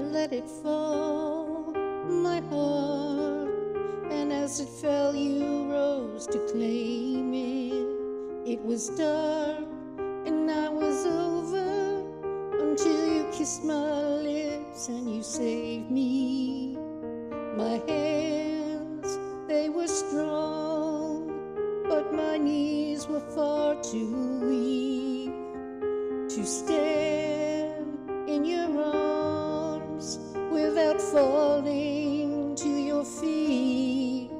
let it fall, my heart. And as it fell, you rose to claim it. It was dark, and I was over until you kissed my lips and you saved me. My hands, they were strong, but my knees were far too weak to stand falling to your feet.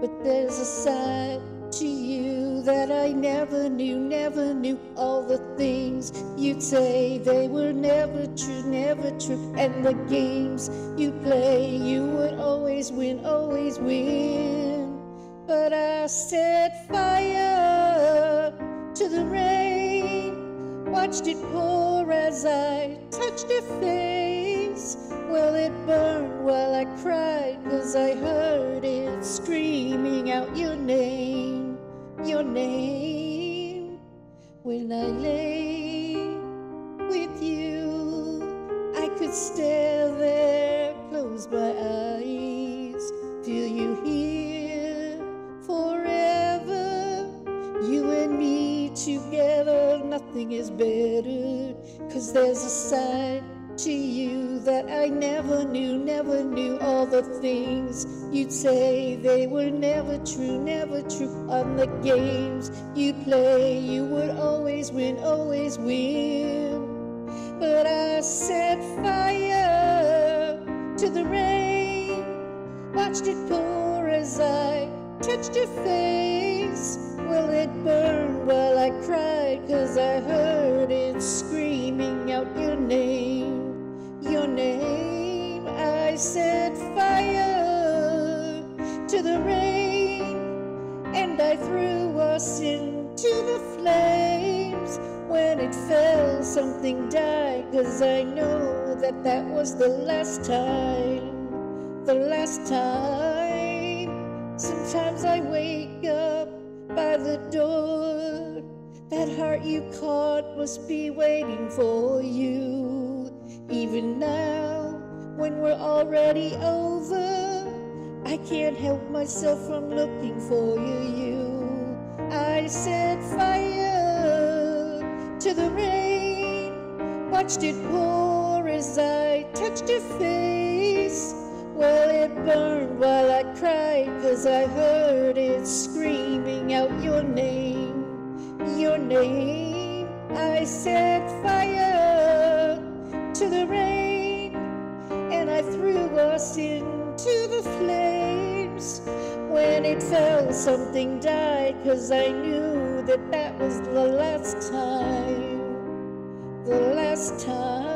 But there's a side to you that I never knew, never knew. All the things you'd say, they were never true, never true. And the games you play, you would always win, always win. But I set fire to the rain, watched it pour as I touched your face. Well, it burned while I cried, cause I heard it screaming out your name, your name. When I lay with you, I could stare there, close my eyes, feel you here forever. You and me together, nothing is better, cause there's a side to you that I never knew, never knew all the things you'd say. They were never true, never true. On the games you play, you would always win, always win. But I set fire to the rain, watched it pour as I touched your face. Well, it burned while I cried, cause I heard to the rain, and I threw us into the flames. When it fell, something died, cause I know that that was the last time, the last time. Sometimes I wake up by the door. That heart you caught must be waiting for you. Even now, when we're already over, I can't help myself from looking for you. you. I set fire to the rain, watched it pour as I touched your face. Well, it burned while I cried, cause I heard it screaming out your name, your name. I set fire to the rain, I threw us into the flames. When it fell, something died, cause I knew that that was the last time, the last time.